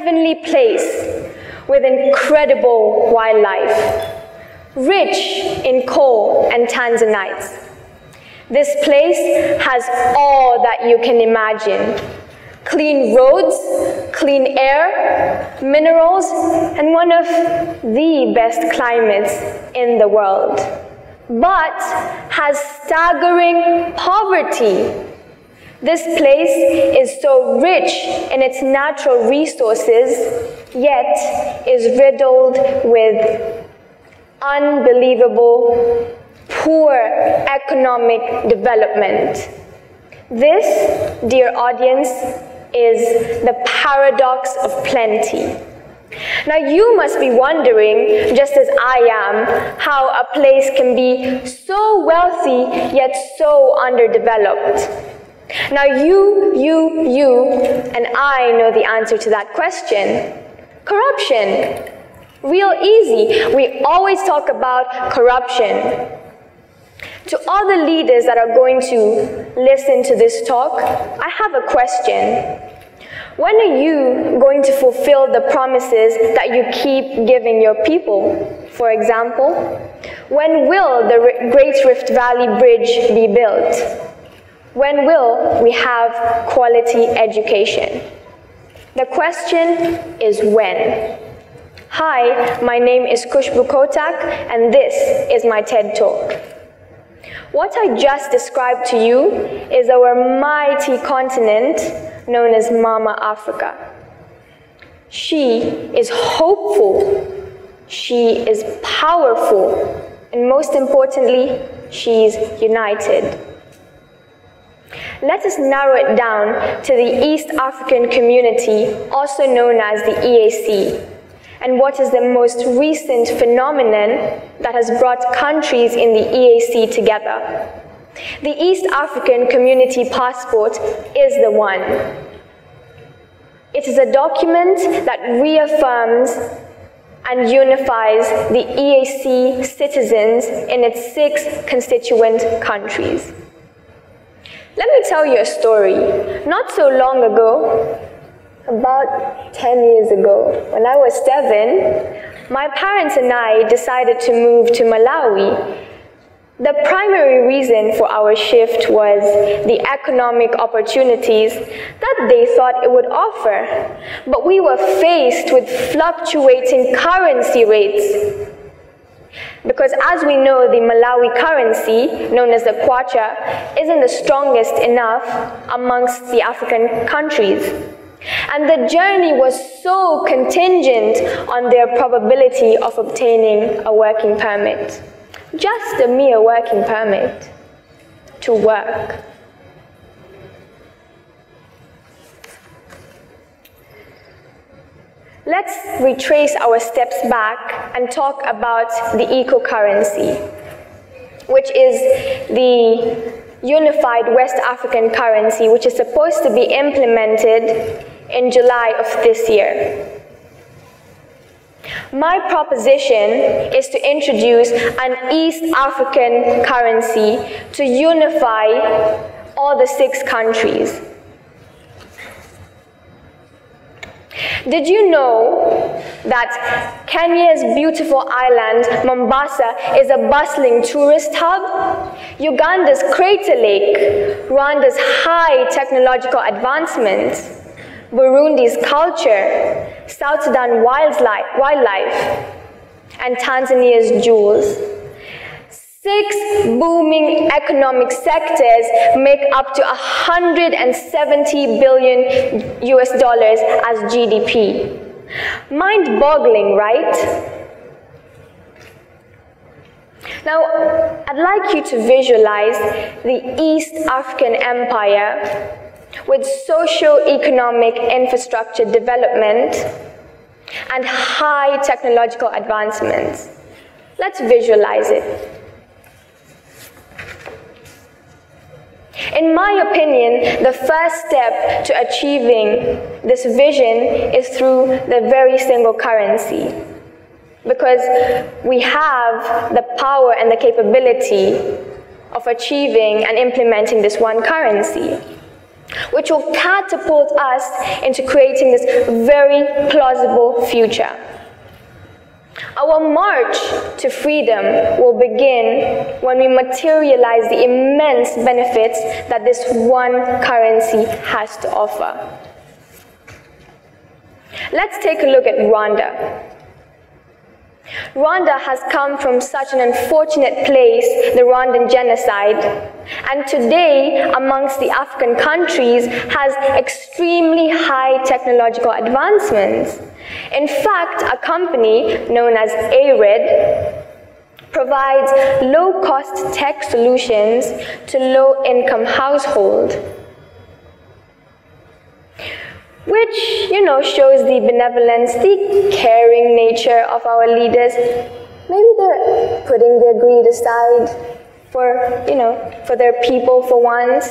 heavenly place with incredible wildlife, rich in coal and tanzanites. This place has all that you can imagine. Clean roads, clean air, minerals, and one of the best climates in the world. But has staggering poverty. This place is so rich in its natural resources, yet is riddled with unbelievable poor economic development. This, dear audience, is the paradox of plenty. Now, you must be wondering, just as I am, how a place can be so wealthy yet so underdeveloped. Now, you, you, you, and I know the answer to that question corruption. Real easy. We always talk about corruption. To all the leaders that are going to listen to this talk, I have a question. When are you going to fulfill the promises that you keep giving your people? For example, when will the Great Rift Valley Bridge be built? When will we have quality education? The question is when. Hi, my name is Khushbu Kotak, and this is my TED Talk. What I just described to you is our mighty continent known as Mama Africa. She is hopeful, she is powerful, and most importantly, she is united. Let us narrow it down to the East African community, also known as the EAC, and what is the most recent phenomenon that has brought countries in the EAC together. The East African Community Passport is the one. It is a document that reaffirms and unifies the EAC citizens in its six constituent countries. Let me tell you a story. Not so long ago, about 10 years ago, when I was seven, my parents and I decided to move to Malawi. The primary reason for our shift was the economic opportunities that they thought it would offer. But we were faced with fluctuating currency rates. Because as we know, the Malawi currency, known as the kwacha, isn't the strongest enough amongst the African countries. And the journey was so contingent on their probability of obtaining a working permit. Just a mere working permit to work. Let's retrace our steps back and talk about the eco-currency, which is the unified West African currency, which is supposed to be implemented in July of this year. My proposition is to introduce an East African currency to unify all the six countries. Did you know that Kenya's beautiful island, Mombasa, is a bustling tourist hub? Uganda's Crater Lake, Rwanda's high technological advancements, Burundi's culture, South Sudan wildlife, wildlife and Tanzania's jewels. Six booming economic sectors make up to 170 billion US dollars as GDP. Mind boggling, right? Now, I'd like you to visualize the East African Empire with socio-economic infrastructure development and high technological advancements. Let's visualize it. In my opinion, the first step to achieving this vision is through the very single currency. Because we have the power and the capability of achieving and implementing this one currency. which will catapult us into creating this very plausible future. Our march to freedom will begin when we materialize the immense benefits that this one currency has to offer. Let's take a look at Rwanda. Rwanda has come from such an unfortunate place, the Rwandan genocide, and today, amongst the African countries, has extremely high technological advancements. In fact, a company known as ARED provides low-cost tech solutions to low-income households which, you know, shows the benevolence, the caring nature of our leaders. Maybe they're putting their greed aside for, you know, for their people for once.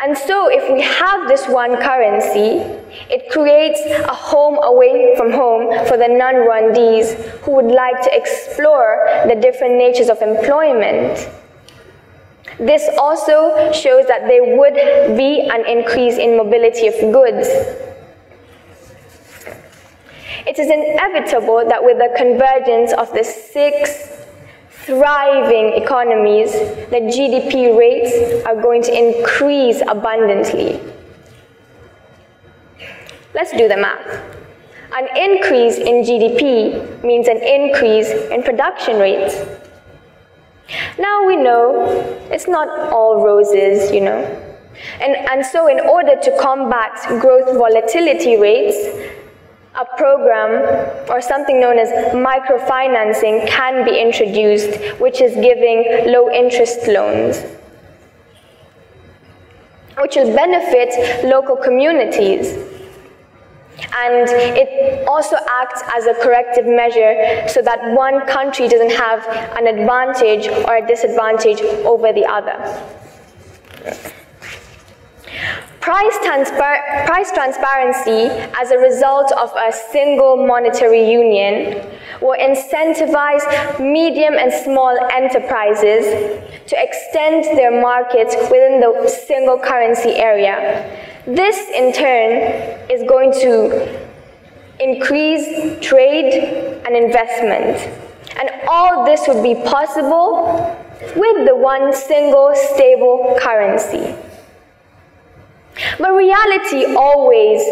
And so if we have this one currency, it creates a home away from home for the non-Rwandese who would like to explore the different natures of employment. This also shows that there would be an increase in mobility of goods. It is inevitable that with the convergence of the six thriving economies, the GDP rates are going to increase abundantly. Let's do the math. An increase in GDP means an increase in production rates. Now we know it's not all roses, you know. And, and so in order to combat growth volatility rates, a program or something known as microfinancing can be introduced, which is giving low interest loans, which will benefit local communities. And it also acts as a corrective measure so that one country doesn't have an advantage or a disadvantage over the other. Price, transpar price, transparency as a result of a single monetary union will incentivize medium and small enterprises to extend their markets within the single currency area this, in turn, is going to increase trade and investment. And all this would be possible with the one single stable currency. But reality always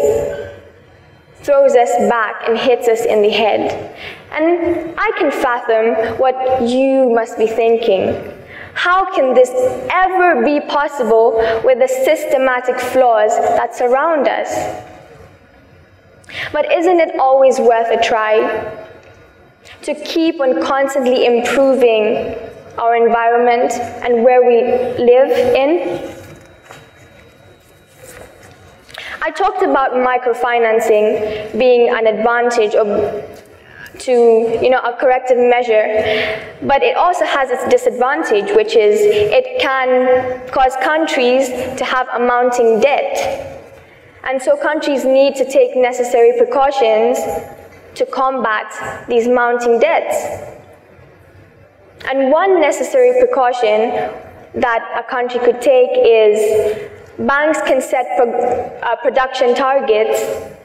throws us back and hits us in the head. And I can fathom what you must be thinking. How can this ever be possible with the systematic flaws that surround us? But isn't it always worth a try to keep on constantly improving our environment and where we live in? I talked about microfinancing being an advantage of to you know, a corrective measure. But it also has its disadvantage, which is it can cause countries to have a mounting debt. And so countries need to take necessary precautions to combat these mounting debts. And one necessary precaution that a country could take is banks can set pro uh, production targets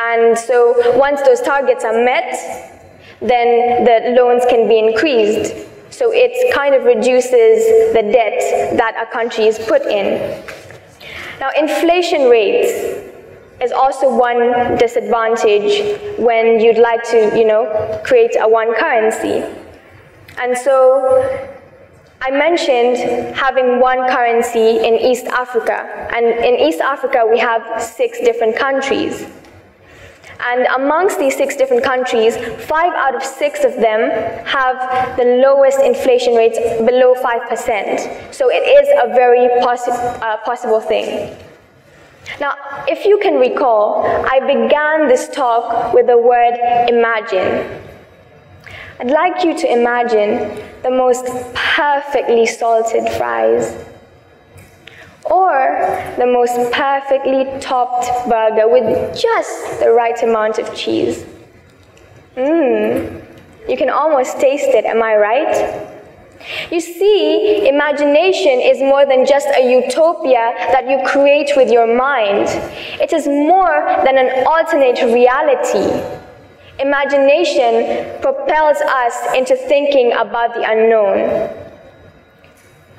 and so once those targets are met, then the loans can be increased. So it kind of reduces the debt that a country is put in. Now, inflation rates is also one disadvantage when you'd like to, you know, create a one currency. And so I mentioned having one currency in East Africa. And in East Africa, we have six different countries. And amongst these six different countries, five out of six of them have the lowest inflation rates below 5%. So it is a very possi uh, possible thing. Now, if you can recall, I began this talk with the word imagine. I'd like you to imagine the most perfectly salted fries or the most perfectly topped burger with just the right amount of cheese. Mmm, you can almost taste it, am I right? You see, imagination is more than just a utopia that you create with your mind. It is more than an alternate reality. Imagination propels us into thinking about the unknown.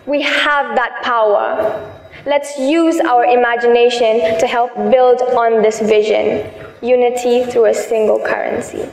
We have that power. Let's use our imagination to help build on this vision unity through a single currency.